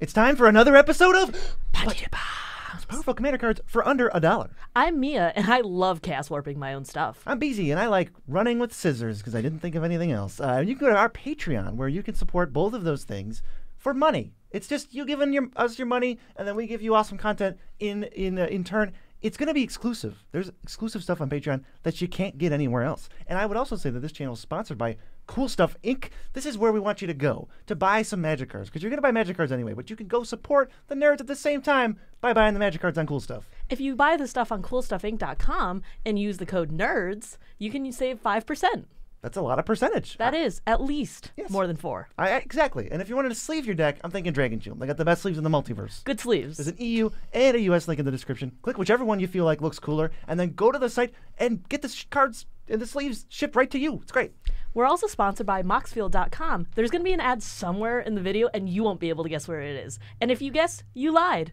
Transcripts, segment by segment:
It's time for another episode of Budget Bombs. Powerful commander cards for under a dollar. I'm Mia, and I love cast warping my own stuff. I'm BZ, and I like running with scissors because I didn't think of anything else. Uh, you can go to our Patreon where you can support both of those things for money. It's just you giving your, us your money, and then we give you awesome content in in uh, in turn. It's going to be exclusive. There's exclusive stuff on Patreon that you can't get anywhere else. And I would also say that this channel is sponsored by Cool Stuff Inc. This is where we want you to go to buy some magic cards because you're going to buy magic cards anyway, but you can go support the nerds at the same time by buying the magic cards on Cool Stuff. If you buy the stuff on CoolStuffInc.com and use the code NERDS, you can save 5%. That's a lot of percentage. That is at least Yes. more than four. I, exactly. And if you wanted to sleeve your deck, I'm thinking Dragon Shield. They got the best sleeves in the multiverse. Good sleeves. There's an EU and a US link in the description. Click whichever one you feel like looks cooler, and then go to the site and get the sh- cards and the sleeves shipped right to you. It's great. We're also sponsored by Moxfield.com. There's going to be an ad somewhere in the video, and you won't be able to guess where it is. And if you guess, you lied.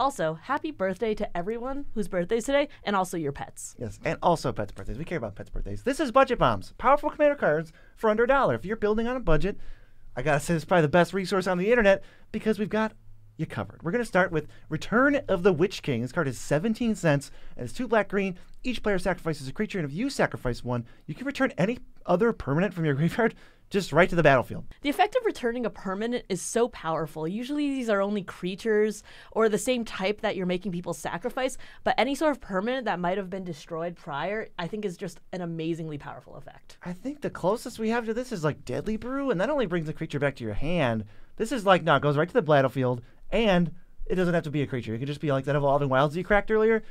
Also, happy birthday to everyone whose birthday's today, and also your pets. Yes, and also pets' birthdays. We care about pets' birthdays. This is Budget Bombs, powerful commander cards for under a dollar. If you're building on a budget, I gotta say it's probably the best resource on the internet because we've got you covered. We're gonna start with Return of the Witch King. This card is 17 cents and it's two black green. Each player sacrifices a creature, and if you sacrifice one, you can return any other permanent from your graveyard just right to the battlefield. The effect of returning a permanent is so powerful. Usually these are only creatures or the same type that you're making people sacrifice, but any sort of permanent that might have been destroyed prior, I think is just an amazingly powerful effect. I think the closest we have to this is like Deadly Brew, and that only brings the creature back to your hand. This is like, no, it goes right to the battlefield, and it doesn't have to be a creature. It could just be like that Evolving Wilds you cracked earlier.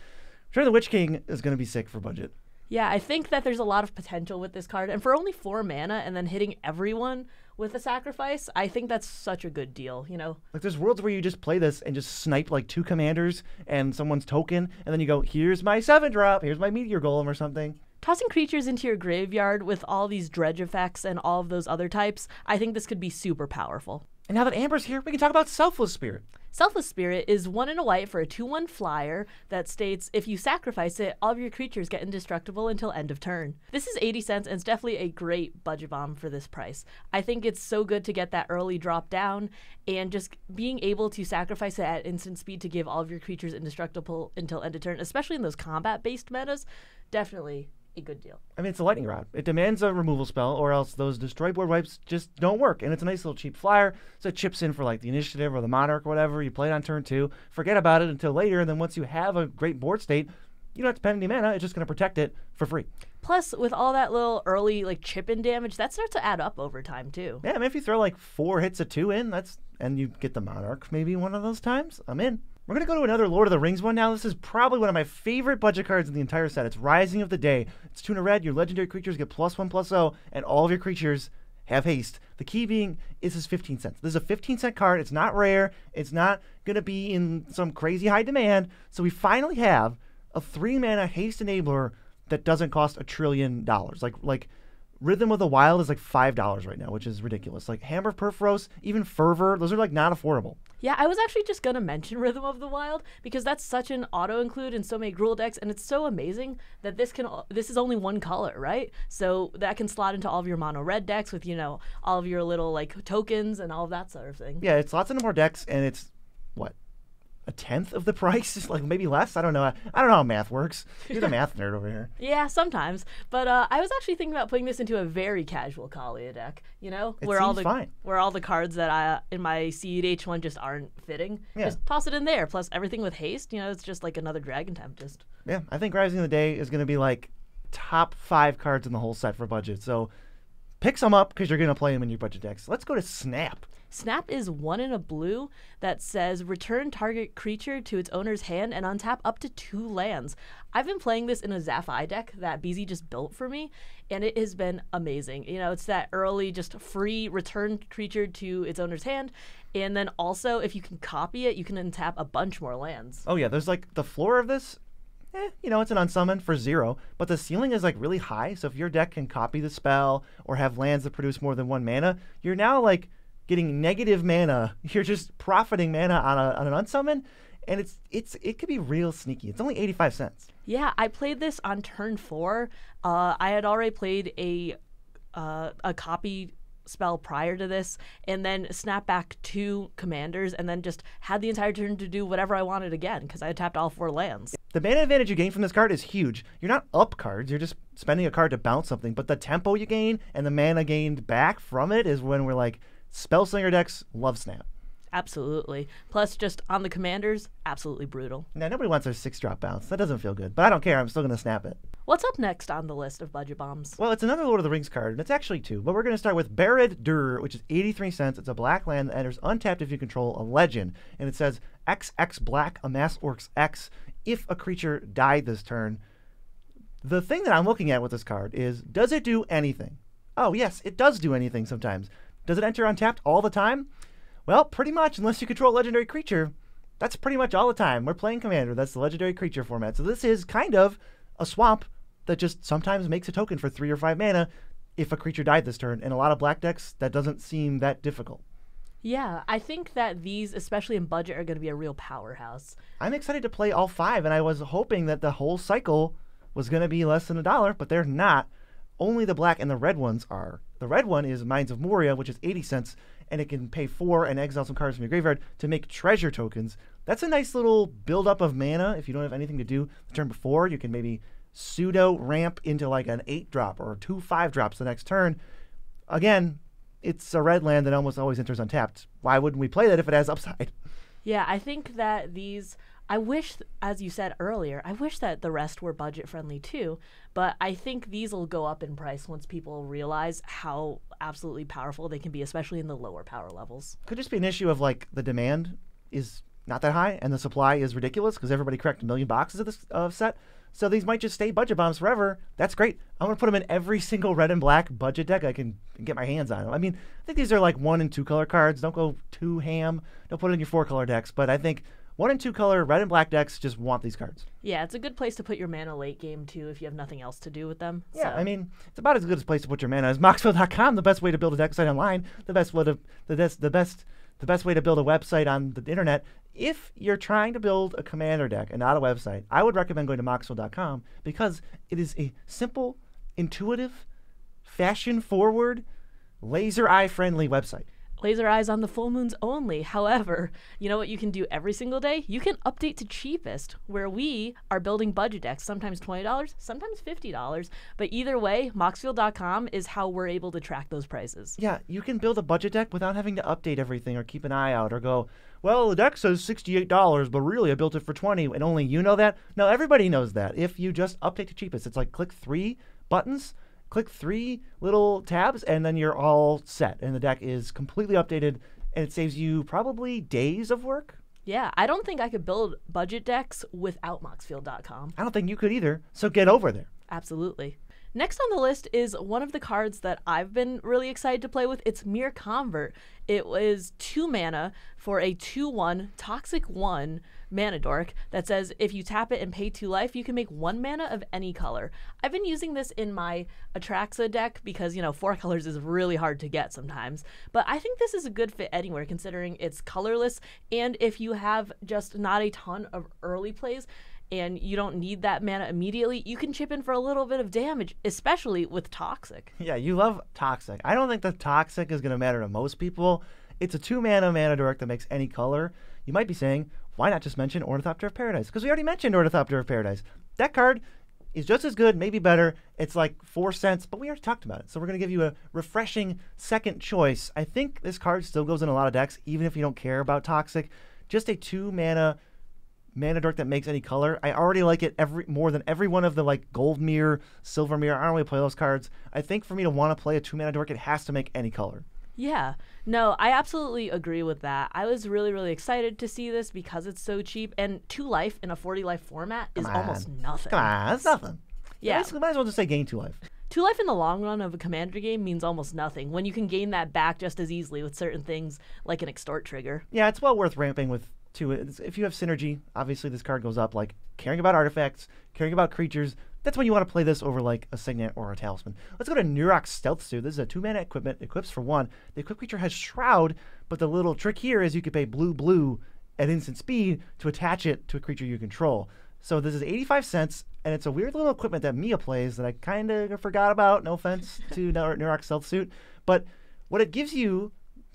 Sure, the Witch King is going to be sick for budget. Yeah, I think that there's a lot of potential with this card, and for only four mana and then hitting everyone with a sacrifice, I think that's such a good deal, you know? Like, there's worlds where you just play this and just snipe like two commanders and someone's token, and then you go, here's my seven drop, here's my meteor golem or something. Tossing creatures into your graveyard with all these dredge effects and all of those other types, I think this could be super powerful. And now that Amber's here, we can talk about Selfless Spirit. Selfless Spirit is one in a white for a 2 1 flyer that states if you sacrifice it, all of your creatures get indestructible until end of turn. This is 80 cents and it's definitely a great budget bomb for this price. I think it's so good to get that early drop down and just being able to sacrifice it at instant speed to give all of your creatures indestructible until end of turn, especially in those combat based metas, definitely a good deal. I mean, it's a lightning rod. It demands a removal spell, or else those destroy board wipes just don't work. And it's a nice little cheap flyer, so it chips in for like the initiative or the monarch or whatever. You play it on turn two, forget about it until later, and then once you have a great board state, you don't have to spend any mana. It's just going to protect it for free. Plus, with all that little early like chip in damage, that starts to add up over time too. Yeah, I mean, if you throw like four hits of two in, that's and you get the monarch maybe one of those times, I'm in. We're gonna go to another Lord of the Rings one now. This is probably one of my favorite budget cards in the entire set. It's Rising of the Day. It's tuna red. Your legendary creatures get plus one plus zero, and all of your creatures have haste. The key being this is 15 cents. This is a 15 cent card. It's not rare. It's not gonna be in some crazy high demand. So we finally have a three mana haste enabler that doesn't cost a trillion dollars. Like like Rhythm of the Wild is like five dollars right now, which is ridiculous. Like Hammer of Purphoros, even Fervor, those are like not affordable. Yeah, I was actually just gonna mention Rhythm of the Wild because that's such an auto include in so many Gruul decks, and it's so amazing that this can this is only one color, right? So that can slot into all of your mono red decks with you know all of your little like tokens and all of that sort of thing. Yeah, it's lots of more decks, and it's a tenth of the price, like maybe less. I don't know. I, I don't know how math works. You're the math nerd over here. Yeah, sometimes. But uh, I was actually thinking about putting this into a very casual Kaalia deck. You know, It where all the fine. where all the cards that I in my CEDH one just aren't fitting. Yeah. Just toss it in there. Plus everything with haste. You know, it's just like another Dragon Tempest. Yeah, I think Rising of the Day is going to be like top five cards in the whole set for budget. So pick some up because you're going to play them in your budget decks. Let's go to Snap. Snap is one in a blue that says return target creature to its owner's hand and untap up to two lands. I've been playing this in a Zaffai deck that BZ just built for me, and it has been amazing. You know, it's that early, just free return creature to its owner's hand, and then also if you can copy it, you can untap a bunch more lands. Oh yeah, there's like the floor of this. Eh, you know, it's an unsummon for zero, but the ceiling is like really high. So if your deck can copy the spell or have lands that produce more than one mana, you're now like getting negative mana. You're just profiting mana on, a, on an unsummon, and it's it's it could be real sneaky. It's only 85 cents. Yeah, I played this on turn four. Uh, I had already played a uh, a copy spell prior to this, and then snap back two commanders, and then just had the entire turn to do whatever I wanted again because I tapped all four lands. The mana advantage you gain from this card is huge. You're not up cards, you're just spending a card to bounce something, but the tempo you gain and the mana gained back from it is when we're like, Spellslinger decks love Snap. Absolutely. Plus, just on the commanders, absolutely brutal. Now, nobody wants a six drop bounce. That doesn't feel good, but I don't care. I'm still going to snap it. What's up next on the list of budget bombs? Well, it's another Lord of the Rings card, and it's actually two. But we're going to start with Barad-dûr, which is 83 cents. It's a black land that enters untapped if you control a legend. And it says XX black, amass orcs X. If a creature died this turn, the thing that I'm looking at with this card is does it do anything? Oh, yes, it does do anything sometimes. Does it enter untapped all the time? Well, pretty much, unless you control a legendary creature. That's pretty much all the time. We're playing Commander. That's the legendary creature format. So this is kind of a swamp that just sometimes makes a token for three or five mana if a creature died this turn. In a lot of black decks, that doesn't seem that difficult. Yeah, I think that these, especially in budget, are going to be a real powerhouse. I'm excited to play all five, and I was hoping that the whole cycle was going to be less than a dollar, but they're not. Only the black and the red ones are. The red one is Mines of Moria, which is 80 cents, and it can pay four and exile some cards from your graveyard to make treasure tokens. That's a nice little buildup of mana. If you don't have anything to do the turn before, you can maybe pseudo ramp into like an eight drop or two five drops the next turn. Again, it's a red land that almost always enters untapped. Why wouldn't we play that if it has upside? Yeah, I think that these. I wish, as you said earlier, I wish that the rest were budget friendly too. But I think these will go up in price once people realize how absolutely powerful they can be, especially in the lower power levels. Could just be an issue of like the demand is not that high and the supply is ridiculous because everybody cracked a million boxes of this uh, set. So these might just stay budget bombs forever. That's great. I'm gonna put them in every single red and black budget deck I can get my hands on. I mean, I think these are like one and two color cards. Don't go too ham. Don't put it in your four color decks. But I think one and two color red and black decks just want these cards. Yeah, it's a good place to put your mana late game too if you have nothing else to do with them. Yeah, So- I mean, it's about as good a place to put your mana as Moxfield.com, the best way to build a deck site online, the best way to the best the best the best way to build a website on the internet. If you're trying to build a commander deck and not a website, I would recommend going to Moxfield.com because it is a simple, intuitive, fashion forward, laser eye friendly website. Laser eyes on the full moons only. However, you know what you can do every single day? You can update to cheapest, where we are building budget decks, sometimes $20, sometimes $50. But either way, moxfield.com is how we're able to track those prices. Yeah, you can build a budget deck without having to update everything or keep an eye out or go, well, the deck says $68, but really I built it for 20 and only you know that? No, everybody knows that. If you just update to cheapest, it's like click three buttons, click three little tabs, and then you're all set. And the deck is completely updated and it saves you probably days of work. Yeah, I don't think I could build budget decks without moxfield.com. I don't think you could either, so get over there. Absolutely. Next on the list is one of the cards that I've been really excited to play with. It's Myr Convert. It was two mana for a 2 1 Toxic 1 mana dork that says if you tap it and pay two life, you can make one mana of any color. I've been using this in my Atraxa deck because, you know, four colors is really hard to get sometimes. But I think this is a good fit anywhere considering it's colorless. And if you have just not a ton of early plays, and you don't need that mana immediately, you can chip in for a little bit of damage, especially with Toxic. Yeah, you love Toxic. I don't think the Toxic is going to matter to most people. It's a two mana mana dork that makes any color. You might be saying, why not just mention Ornithopter of Paradise? Because we already mentioned Ornithopter of Paradise. That card is just as good, maybe better. It's like four cents, but we already talked about it. So we're going to give you a refreshing second choice. I think this card still goes in a lot of decks, even if you don't care about Toxic. Just a two mana mana dork that makes any color. I already like it every more than every one of the like gold mirror, silver mirror. I don't really play those cards. I think for me to want to play a two mana dork, it has to make any color. Yeah, no, I absolutely agree with that. I was really, really excited to see this because it's so cheap, and two life in a 40 life format is almost nothing. Come on, that's nothing. Yeah. Basically, might as well just say gain two life. Two life in the long run of a commander game means almost nothing when you can gain that back just as easily with certain things like an extort trigger. Yeah, it's well worth ramping with two. If you have synergy, obviously this card goes up. Like caring about artifacts, caring about creatures. That's when you want to play this over like a signet or a talisman. Let's go to Neurok Stealth Suit. This is a two mana equipment. Equips for one. The equipped creature has Shroud, but the little trick here is you could pay blue blue at instant speed to attach it to a creature you control. So this is 85 cents, and it's a weird little equipment that Mia plays that I kind of forgot about. No offense to Nur- Neurok Stealth Suit, but what it gives you,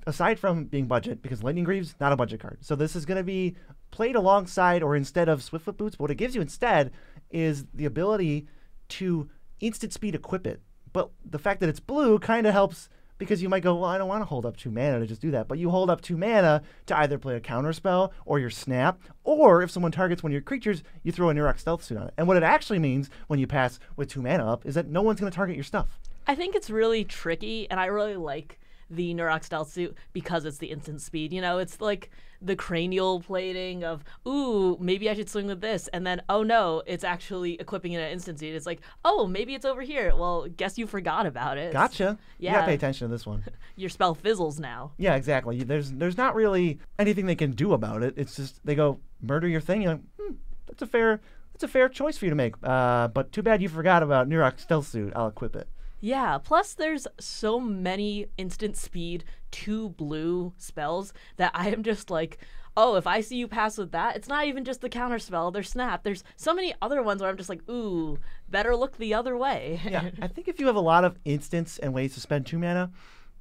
aside from being budget, because Lightning Greaves not a budget card, so this is going to be played alongside or instead of Swiftfoot Boots. But what it gives you instead is the ability to instant speed equip it. But the fact that it's blue kind of helps because you might go, well, I don't want to hold up two mana to just do that. But you hold up two mana to either play a counter spell or your snap, or if someone targets one of your creatures, you throw a Neurok Stealth Suit on it. And what it actually means when you pass with two mana up is that no one's going to target your stuff. I think it's really tricky, and I really like the stealth suit because it's the instant speed. You know, it's like the cranial plating of, ooh, maybe I should swing with this. And then, oh no, it's actually equipping it at instant speed. It's like, oh, maybe it's over here. Well, guess you forgot about it. Gotcha. Yeah. You gotta pay attention to this one. Your spell fizzles now. Yeah, exactly. There's there's not really anything they can do about it. It's just they go murder your thing. You're like, hmm, that's a fair that's a fair choice for you to make. Uh, but too bad you forgot about Neurok Stealth Suit. I'll equip it. Yeah, plus there's so many instant speed two blue spells that I am just like, oh, if I see you pass with that, it's not even just the counter spell, there's snap. There's so many other ones where I'm just like, ooh, better look the other way. Yeah, I think if you have a lot of instants and ways to spend two mana,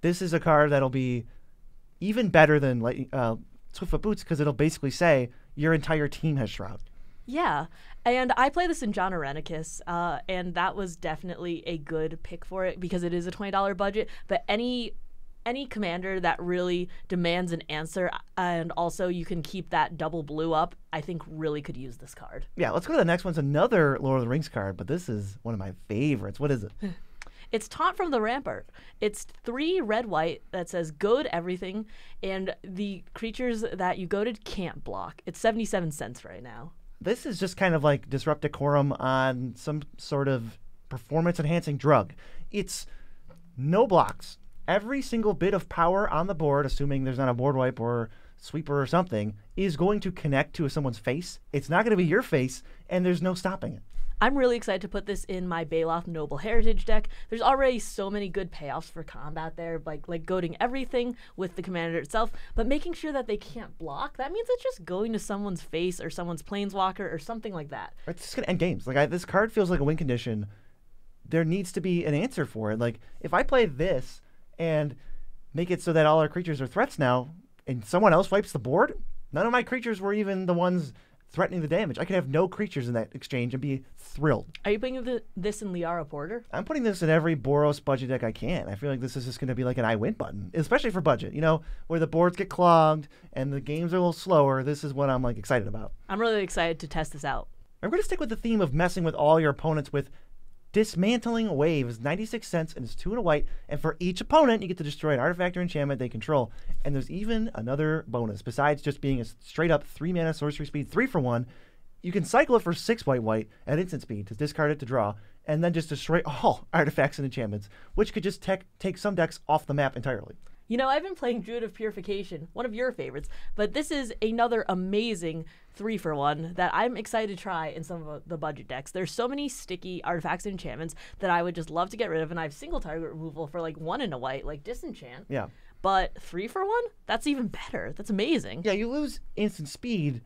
this is a card that'll be even better than uh, Swiftfoot Boots because it'll basically say your entire team has Shroud. Yeah, and I play this in Jon Irenicus, uh, and that was definitely a good pick for it because it is a twenty dollar budget. But any any commander that really demands an answer, and also you can keep that double blue up, I think really could use this card. Yeah, let's go to the next one. It's another Lord of the Rings card, but this is one of my favorites. What is it? It's Taunt from the Rampart. It's three red white that says go to everything, and the creatures that you go to can't block. It's 77 cents right now. This is just kind of like disrupt decorum on some sort of performance enhancing drug. It's no blocks. Every single bit of power on the board, assuming there's not a board wipe or sweeper or something, is going to connect to someone's face. It's not going to be your face, and there's no stopping it. I'm really excited to put this in my Baloth Noble Heritage deck. There's already so many good payoffs for combat there, like like goading everything with the commander itself, but making sure that they can't block. That means it's just going to someone's face or someone's planeswalker or something like that. It's just to end games. Like I, this card feels like a win condition. There needs to be an answer for it. Like if I play this and make it so that all our creatures are threats now, and someone else wipes the board, none of my creatures were even the ones threatening the damage. I could have no creatures in that exchange and be thrilled. Are you putting the, this in Liara Porter? I'm putting this in every Boros budget deck I can. I feel like this is just going to be like an I win button, especially for budget. You know, where the boards get clogged and the games are a little slower. This is what I'm like excited about. I'm really excited to test this out. I'm going to stick with the theme of messing with all your opponents with Dismantling Waves, 96 cents, and it's two and a white. And for each opponent, you get to destroy an artifact or enchantment they control. And there's even another bonus. Besides just being a straight up three mana sorcery speed, three for one, you can cycle it for six white white at instant speed to discard it to draw, and then just destroy all artifacts and enchantments, which could just tech take some decks off the map entirely. You know, I've been playing Druid of Purification, one of your favorites, but this is another amazing three for one that I'm excited to try in some of the budget decks. There's so many sticky artifacts and enchantments that I would just love to get rid of, and I have single target removal for like one in a white, like Disenchant. Yeah. But three for one? That's even better. That's amazing. Yeah, you lose instant speed,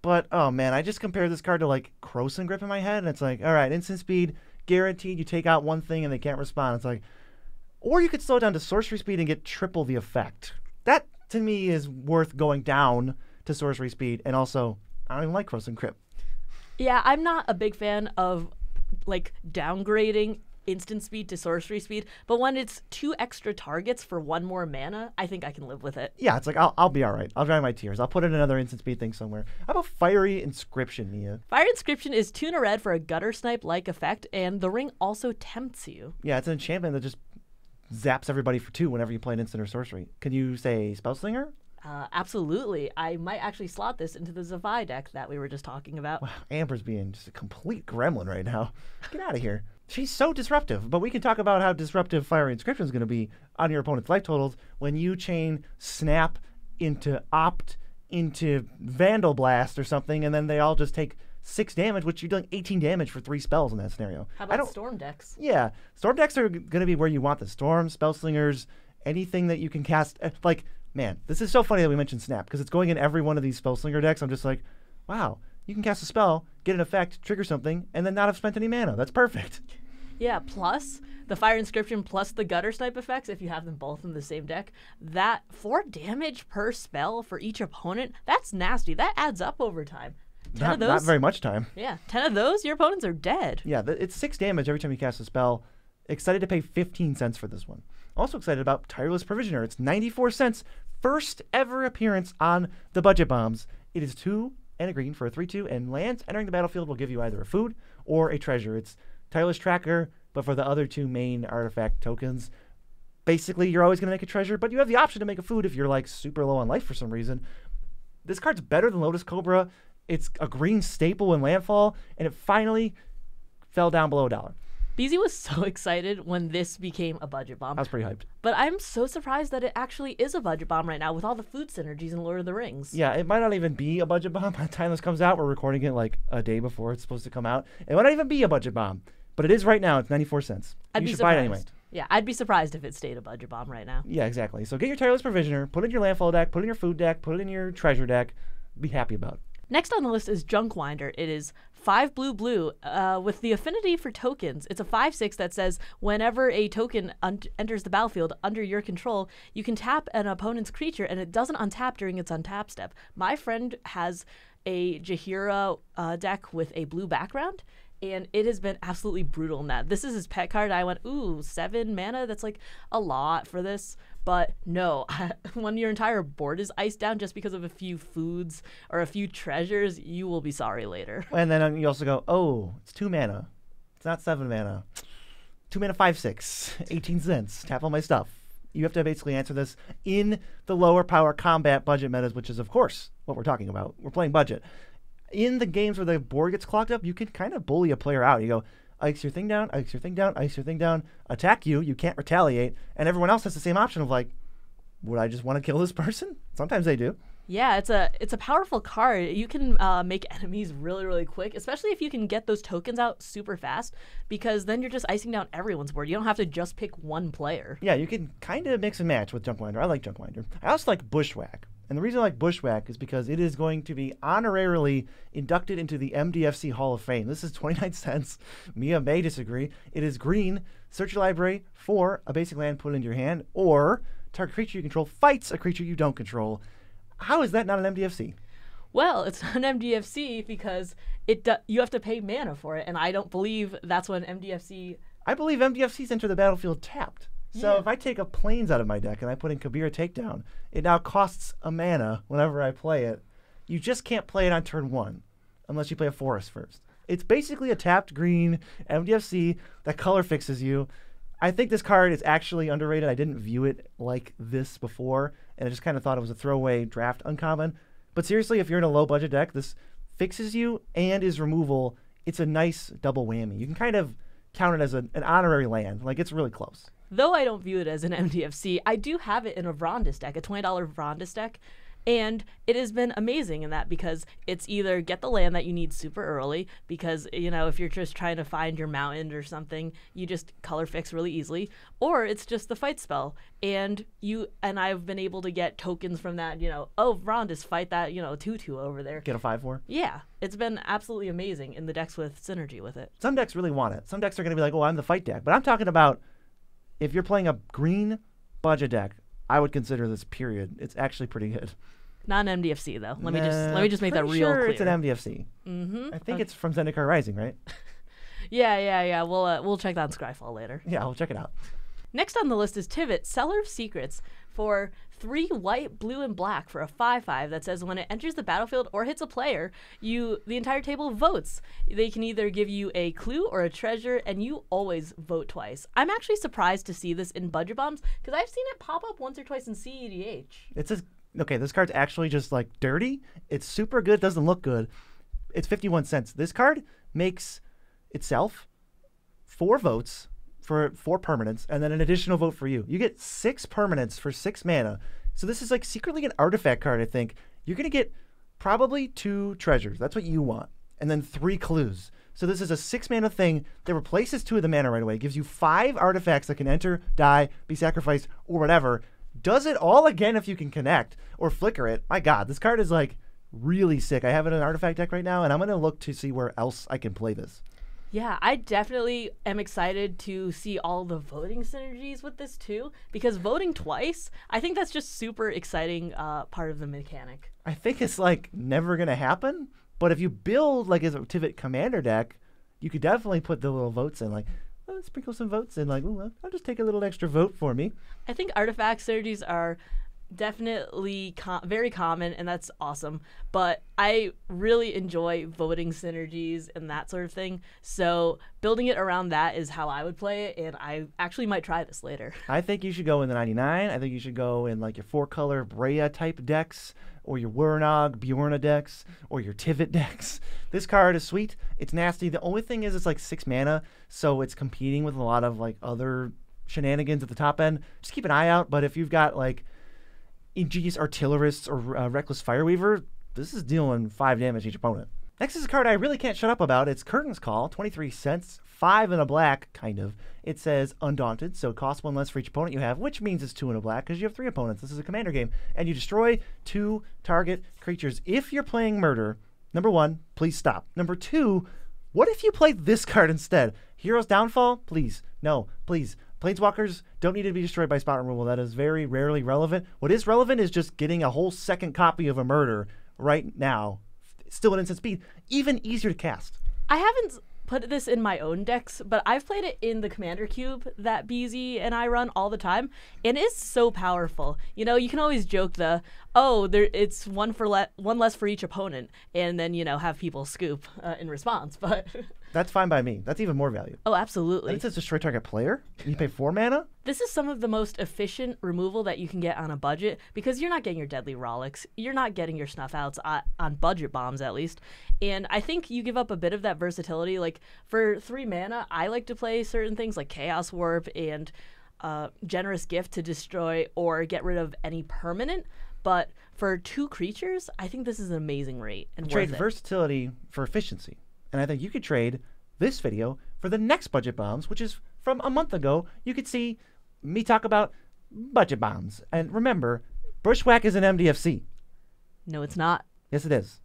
but oh man, I just compared this card to like Krosan Grip in my head, and it's like, all right, instant speed, guaranteed. You take out one thing and they can't respond. It's like, or you could slow it down to sorcery speed and get triple the effect. That to me is worth going down to sorcery speed, and also I don't even like Krosan Grip. Yeah, I'm not a big fan of like downgrading instant speed to sorcery speed, but when it's two extra targets for one more mana, I think I can live with it. Yeah, it's like I'll, I'll be all right. I'll dry my tears. I'll put in another instant speed thing somewhere. How about Fiery Inscription, Mia? Fire Inscription is tuna red for a gutter snipe like effect, and the ring also tempts you. Yeah, it's an enchantment that just zaps everybody for two whenever you play an instant or sorcery. Can you say Spellslinger? Uh, absolutely. I might actually slot this into the Zaffai deck that we were just talking about. Amber's being just a complete gremlin right now. Get out of here. She's so disruptive, but we can talk about how disruptive Fiery Inscription is going to be on your opponent's life totals when you chain Snap into Opt into Vandal Blast or something, and then they all just take six damage, which you're doing 18 damage for three spells in that scenario. How about don't, Storm decks? yeah, storm decks are going to be where you want the storm, spell slingers, anything that you can cast. uh, Like, man, this is so funny that we mentioned snap because it's going in every one of these spell slinger decks. I'm just like, wow, you can cast a spell, get an effect, trigger something, and then not have spent any mana. That's perfect. Yeah, plus the fire inscription plus the gutter snipe effects, if you have them both in the same deck, that four damage per spell for each opponent, that's nasty. That adds up over time. Ten Not, of those not very much time. Yeah, ten of those, your opponents are dead. Yeah, th- it's six damage every time you cast a spell. Excited to pay 15 cents for this one. Also excited about Tireless Provisioner. It's 94 cents. First ever appearance on the budget bombs. It is two and a green for a 3 2, and lands entering the battlefield will give you either a food or a treasure. It's Tireless Tracker, but for the other two main artifact tokens. Basically, you're always going to make a treasure, but you have the option to make a food if you're like super low on life for some reason. This card's better than Lotus Cobra. It's a green staple in landfall, and it finally fell down below a dollar. BZ was so excited when this became a budget bomb. I was pretty hyped. But I'm so surprised that it actually is a budget bomb right now with all the food synergies in Lord of the Rings. Yeah, it might not even be a budget bomb by the time this comes out. We're recording it like a day before it's supposed to come out. It might not even be a budget bomb, but it is right now. It's 94 cents. I'd you be should surprised. buy it anyway. Yeah, I'd be surprised if it stayed a budget bomb right now. Yeah, exactly. So get your tireless provisioner, put it in your landfall deck, put it in your food deck, put it in your treasure deck. Be happy about it. Next on the list is Junkwinder. It is five blue blue uh, with the affinity for tokens. It's a five six that says whenever a token un- enters the battlefield under your control, you can tap an opponent's creature and it doesn't untap during its untap step. My friend has a Jaheira uh, deck with a blue background. And it has been absolutely brutal in that. This is his pet card. I went, ooh, seven mana. That's like a lot for this. But no, when your entire board is iced down just because of a few foods or a few treasures, you will be sorry later. And then you also go, oh, it's two mana. It's not seven mana. Two mana, five, six. 18 cents. Tap all my stuff. You have to basically answer this in the lower power combat budget metas, which is, of course, what we're talking about. We're playing budget. In the games where the board gets clogged up, you can kind of bully a player out. You go, ice your thing down, ice your thing down, ice your thing down, attack you. You can't retaliate. And everyone else has the same option of like, would I just want to kill this person? Sometimes they do. Yeah, it's a it's a powerful card. You can uh, make enemies really really quick, especially if you can get those tokens out super fast, because then you're just icing down everyone's board. You don't have to just pick one player. Yeah, you can kind of mix and match with Junkwinder. I like Junkwinder. I also like Bushwhack. And the reason I like Bushwhack is because it is going to be honorarily inducted into the MDFC Hall of Fame. This is 29 cents. Mia may disagree. It is green. Search your library for a basic land, put it into your hand, or target creature you control fights a creature you don't control. How is that not an MDFC? Well, it's not an MDFC because it do- you have to pay mana for it, and I don't believe that's what an MDFC. I believe MDFCs enter the battlefield tapped. So Yeah. if I take a Plains out of my deck and I put in Kabira Takedown, it now costs a mana whenever I play it. You just can't play it on turn one unless you play a forest first. It's basically a tapped green MDFC that color fixes you. I think this card is actually underrated. I didn't view it like this before, and I just kind of thought it was a throwaway draft uncommon. But seriously, if you're in a low budget deck, this fixes you and is removal. It's a nice double whammy. You can kind of count it as an, an honorary land. Like it's really close. Though I don't view it as an MDFC, I do have it in a Vrondiss deck, a $20 Vrondiss deck. And it has been amazing in that because it's either get the land that you need super early, because, you know, if you're just trying to find your mountain or something, you just color fix really easily, or it's just the fight spell. And you and I've been able to get tokens from that, you know, oh, Vrondiss, fight that, you know, 2 2 over there. Get a 5 4. Yeah, it's been absolutely amazing in the decks with synergy with it. Some decks really want it. Some decks are going to be like, oh, I'm the fight deck. But I'm talking about if you're playing a green budget deck, I would consider this period. It's actually pretty good. Not an MDFC though. Let me just let me just make that pretty real sure clear. It's an MDFC. mm-hmm. I think it's from Zendikar Rising, right? Yeah, yeah, yeah. We'll uh, we'll check that on Scryfall later. Yeah, we'll check it out. Next on the list is Tivit, Seller of Secrets, for three white, blue, and black for a five-five that says when it enters the battlefield or hits a player, you the entire table votes. They can either give you a clue or a treasure, and you always vote twice. I'm actually surprised to see this in budget bombs because I've seen it pop up once or twice in CEDH. It says, okay, this card's actually just like dirty. It's super good, doesn't look good. It's 51 cents. This card makes itself four votes for four permanents and then an additional vote for you. You get six permanents for six mana. So this is like secretly an artifact card, I think. You're going to get probably two treasures. That's what you want. And then three clues. So this is a six mana thing that replaces two of the mana right away. Gives you five artifacts that can enter, die, be sacrificed, or whatever. Does it all again if you can connect or flicker it. My God, this card is like really sick. I have it in an artifact deck right now, and I'm going to look to see where else I can play this. Yeah, I definitely am excited to see all the voting synergies with this too, because voting twice, I think that's just super exciting uh, part of the mechanic. I think it's like never gonna happen. But if you build like as a Tivit commander deck, you could definitely put the little votes in, like oh, sprinkle some votes in, like Ooh, I'll just take a little extra vote for me. I think artifact synergies are definitely com- very common and that's awesome but i really enjoy voting synergies and that sort of thing so building it around that is how i would play it and i actually might try this later I think you should go in the 99. I think you should go in like your four color Breya type decks, or your Wernog Bjorna decks, or your Tivit decks. This card is sweet. It's nasty. The only thing is it's like six mana, so it's competing with a lot of like other shenanigans at the top end. Just keep an eye out. But if you've got like Ingenious Artillerists or uh, Reckless Fireweaver, this is dealing five damage each opponent. Next is a card I really can't shut up about. It's Curtain's Call, 23 cents, five in a black, kind of. It says Undaunted, so it costs one less for each opponent you have, which means it's two in a black because you have three opponents. This is a commander game. And you destroy two target creatures. If you're playing murder, number one, please stop. Number two, what if you played this card instead? Hero's Downfall? Please. No, please. Planeswalkers don't need to be destroyed by spot removal. That is very rarely relevant. What is relevant is just getting a whole second copy of a murder right now. Still at instant speed. Even easier to cast. i haven't put this in my own decks but i've played it in the commander cube that bz and i run all the time and it's so powerful you know you can always joke the oh there it's one for le- one less for each opponent and then you know have people scoop uh, in response but That's fine by me. That's even more value. oh And absolutely it says destroy target player. You pay four mana? This is some of the most efficient removal that you can get on a budget because you're not getting your deadly relics, you're not getting your snuff outs on, on budget bombs at least, and I think you give up a bit of that versatility. Like for three mana, I like to play certain things like Chaos Warp and uh, Generous Gift to destroy or get rid of any permanent. But for two creatures, I think this is an amazing rate and Trade versatility for efficiency. And I think you could trade this video for the next budget bombs, which is from a month ago. You could see me talk about budget bombs. And remember, Bushwhack is an MDFC. no, it's not. Yes, it is.